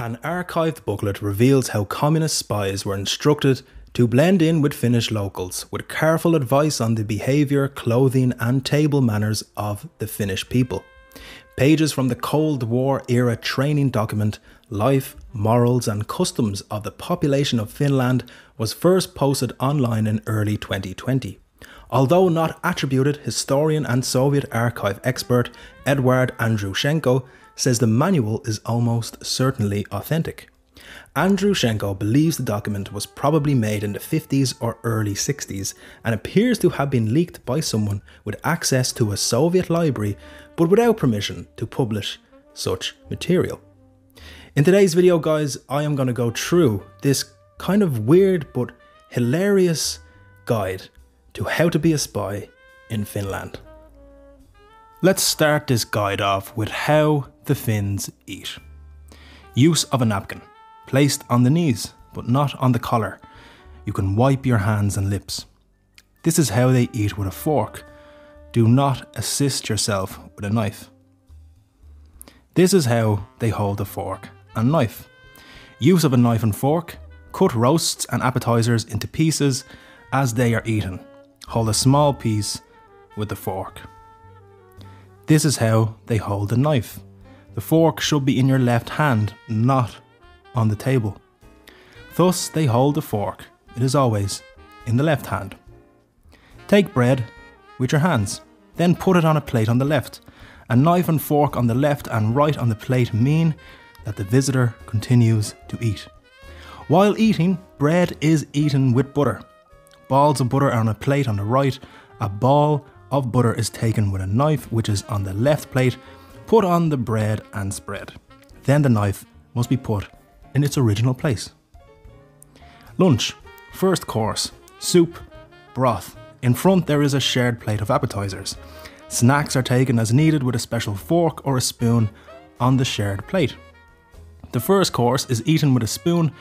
An archived booklet reveals how communist spies were instructed to blend in with Finnish locals with careful advice on the behaviour, clothing, and table manners of the Finnish people. Pages from the Cold War era training document Life, Morals and Customs of the Population of Finland was first posted online in early 2020. Although not attributed, historian and Soviet archive expert Edward Andrushenko says the manual is almost certainly authentic. Andrushenko believes the document was probably made in the 50s or early 60s and appears to have been leaked by someone with access to a Soviet library but without permission to publish such material. In today's video, guys, I am going to go through this kind of weird but hilarious guide to how to be a spy in Finland. Let's start this guide off with how the Finns eat. Use of a napkin, placed on the knees but not on the collar. You can wipe your hands and lips. This is how they eat with a fork. Do not assist yourself with a knife. This is how they hold a fork and knife. Use of a knife and fork. Cut roasts and appetizers into pieces as they are eaten. Hold a small piece with the fork. This is how they hold a knife. The fork should be in your left hand, not on the table. Thus, they hold the fork. It is always in the left hand. Take bread with your hands, then put it on a plate on the left. A knife and fork on the left and right on the plate mean that the visitor continues to eat. While eating, bread is eaten with butter. Balls of butter are on a plate on the right. A ball of butter is taken with a knife, which is on the left plate, put on the bread and spread. Then the knife must be put in its original place. Lunch, first course, soup, broth. In front, there is a shared plate of appetizers. Snacks are taken as needed with a special fork or a spoon on the shared plate. The first course is eaten with a spoon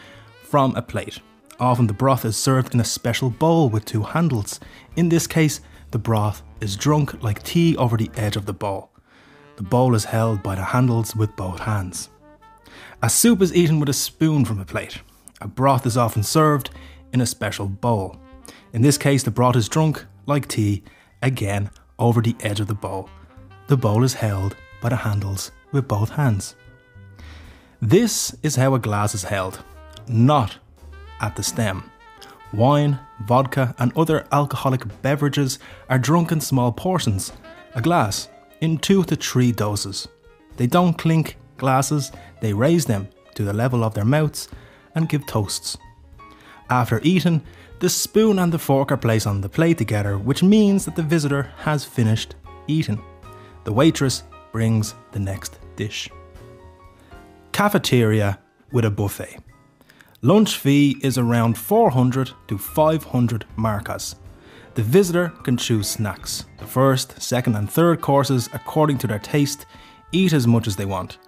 from a plate. Often the broth is served in a special bowl with two handles. In this case, the broth is drunk like tea over the edge of the bowl. The bowl is held by the handles with both hands. A soup is eaten with a spoon from a plate. A broth is often served in a special bowl. In this case, the broth is drunk like tea, again over the edge of the bowl. The bowl is held by the handles with both hands. This is how a glass is held, not at the stem. Wine, vodka, and other alcoholic beverages are drunk in small portions, a glass, in two to three doses. They don't clink glasses, they raise them to the level of their mouths and give toasts. After eating, the spoon and the fork are placed on the plate together, which means that the visitor has finished eating. The waitress brings the next dish. Cafeteria with a buffet. Lunch fee is around 400 to 500 markas. The visitor can choose snacks. The first, second, and third courses, according to their taste, eat as much as they want.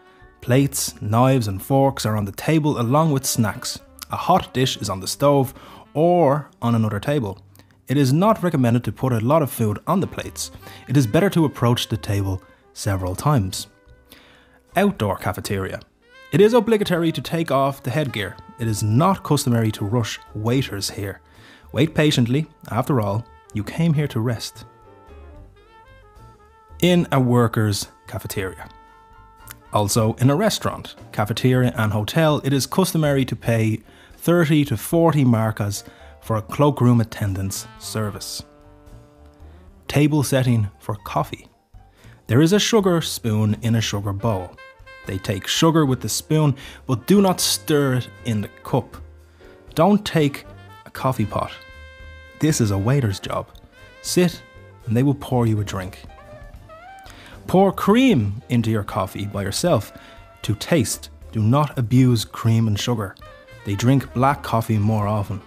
Plates, knives, and forks are on the table along with snacks. A hot dish is on the stove or on another table. It is not recommended to put a lot of food on the plates. It is better to approach the table several times. Outdoor cafeteria. It is obligatory to take off the headgear. It is not customary to rush waiters here. Wait patiently, after all, you came here to rest. In a worker's cafeteria. Also, in a restaurant, cafeteria, and hotel, it is customary to pay 30 to 40 markas for a cloakroom attendance service. Table setting for coffee. There is a sugar spoon in a sugar bowl. They take sugar with the spoon, but do not stir it in the cup. Don't take a coffee pot. This is a waiter's job. Sit and they will pour you a drink. Pour cream into your coffee by yourself to taste. Do not abuse cream and sugar. They drink black coffee more often.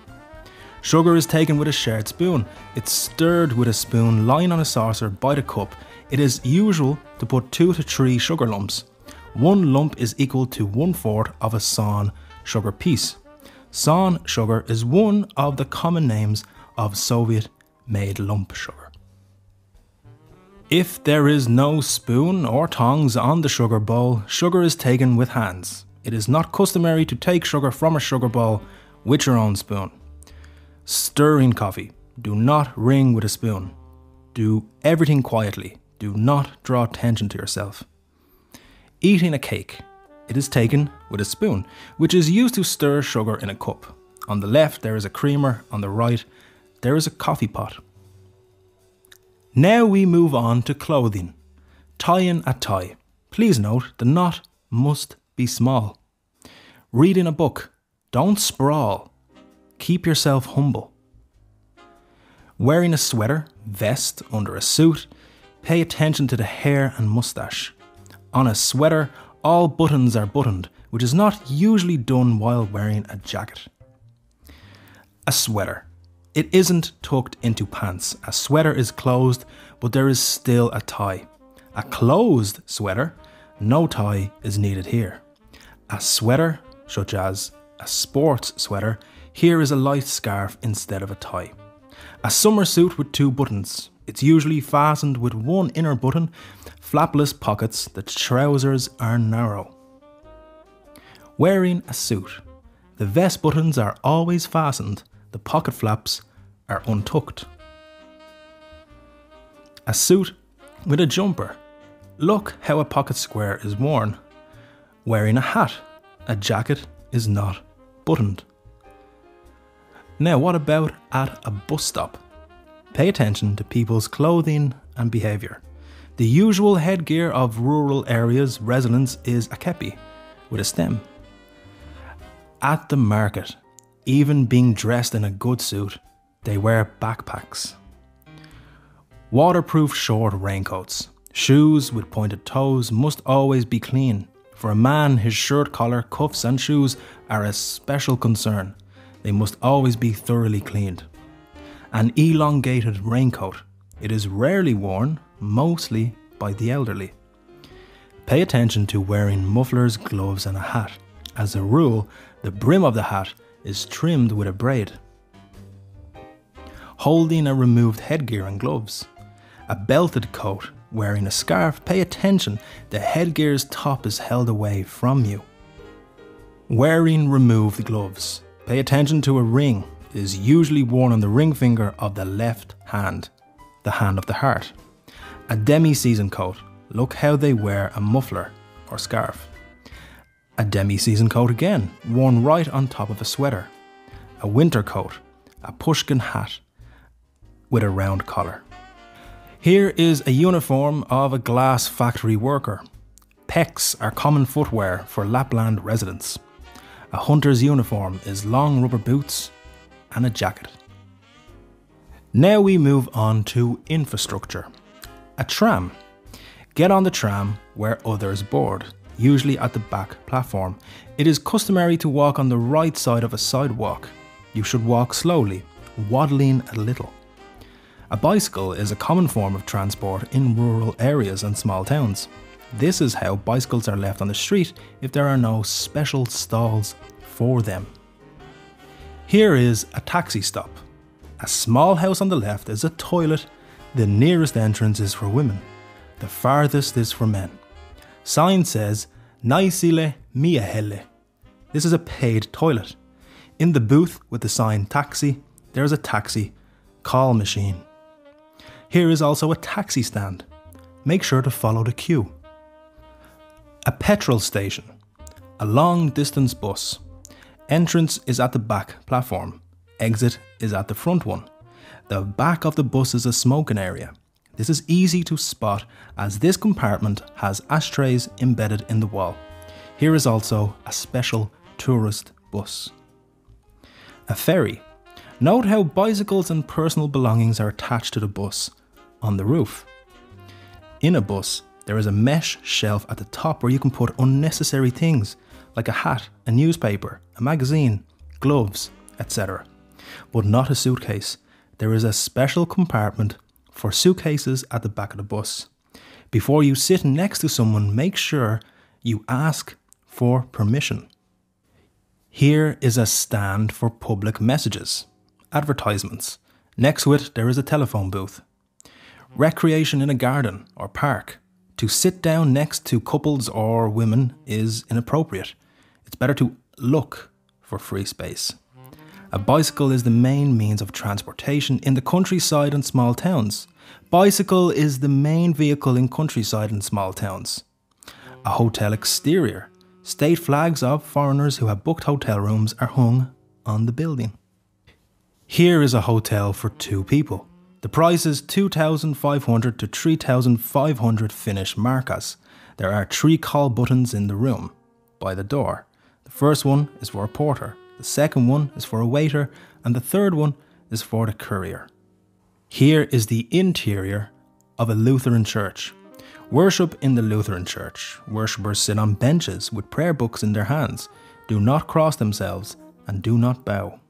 Sugar is taken with a shared spoon. It's stirred with a spoon lying on a saucer by the cup. It is usual to put two to three sugar lumps one lump is equal to one fourth of a sawn sugar piece. Sawn sugar is one of the common names of Soviet made lump sugar. If there is no spoon or tongs on the sugar bowl, sugar is taken with hands. It is not customary to take sugar from a sugar bowl with your own spoon. Stirring coffee. Do not ring with a spoon. Do everything quietly. Do not draw attention to yourself. Eating a cake. It is taken with a spoon, which is used to stir sugar in a cup. On the left, there is a creamer. On the right, there is a coffee pot. Now we move on to clothing. Tying a tie. Please note the knot must be small. Reading a book. Don't sprawl. Keep yourself humble. Wearing a sweater, vest under a suit. Pay attention to the hair and mustache. On a sweater, all buttons are buttoned, which is not usually done while wearing a jacket. A sweater. It isn't tucked into pants. A sweater is closed, but there is still a tie. A closed sweater, no tie is needed here. A sweater, such as a sports sweater, here is a light scarf instead of a tie. A summer suit with two buttons. It's usually fastened with one inner button, flapless pockets, the trousers are narrow. Wearing a suit. The vest buttons are always fastened the pocket flaps are untucked. A suit with a jumper. Look how a pocket square is worn. Wearing a hat. A jacket is not buttoned. Now, what about at a bus stop? Pay attention to people's clothing and behaviour. The usual headgear of rural areas residents is a kepi with a stem. At the market, even being dressed in a good suit, they wear backpacks. Waterproof short raincoats. Shoes with pointed toes must always be clean. For a man, his shirt collar, cuffs, and shoes are a special concern. They must always be thoroughly cleaned. An elongated raincoat. It is rarely worn, mostly by the elderly. Pay attention to wearing mufflers, gloves, and a hat. As a rule, the brim of the hat is trimmed with a braid. Holding a removed headgear and gloves. A belted coat wearing a scarf, pay attention, the headgear's top is held away from you. Wearing removed gloves. Pay attention to a ring. Is usually worn on the ring finger of the left hand, the hand of the heart. A demi season coat. Look how they wear a muffler or scarf. A demi season coat again, worn right on top of a sweater. A winter coat, a pushkin hat with a round collar. Here is a uniform of a glass factory worker. Pecks are common footwear for Lapland residents. A hunter's uniform is long rubber boots and a jacket. Now we move on to infrastructure. A tram. Get on the tram where others board usually at the back platform. It is customary to walk on the right side of a sidewalk. You should walk slowly, waddling a little. A bicycle is a common form of transport in rural areas and small towns. This is how bicycles are left on the street if there are no special stalls for them. Here is a taxi stop. A small house on the left is a toilet. The nearest entrance is for women. The farthest is for men. Sign says, Naisille Miehille. This is a paid toilet. In the booth with the sign taxi, there is a taxi call machine. Here is also a taxi stand. Make sure to follow the queue. A petrol station. A long distance bus. Entrance is at the back platform. Exit is at the front one. The back of the bus is a smoking area. This is easy to spot as this compartment has ashtrays embedded in the wall. Here is also a special tourist bus. A ferry. Note how bicycles and personal belongings are attached to the bus on the roof. In a bus, there is a mesh shelf at the top where you can put unnecessary things like a hat, a newspaper, a magazine, gloves, etc. But not a suitcase. There is a special compartment for suitcases at the back of the bus. Before you sit next to someone, make sure you ask for permission. Here is a stand for public messages, advertisements. Next to it, there is a telephone booth. Recreation in a garden or park. To sit down next to couples or women is inappropriate. It's better to look for free space. A bicycle is the main means of transportation in the countryside and small towns. Bicycle is the main vehicle in countryside and small towns. A hotel exterior. State flags of foreigners who have booked hotel rooms are hung on the building. Here is a hotel for two people. The price is 2,500 to 3,500 Finnish markas. There are three call buttons in the room by the door. First one is for a porter, the second one is for a waiter, and the third one is for the courier. Here is the interior of a Lutheran church. Worship in the Lutheran church. Worshippers sit on benches with prayer books in their hands, do not cross themselves, and do not bow.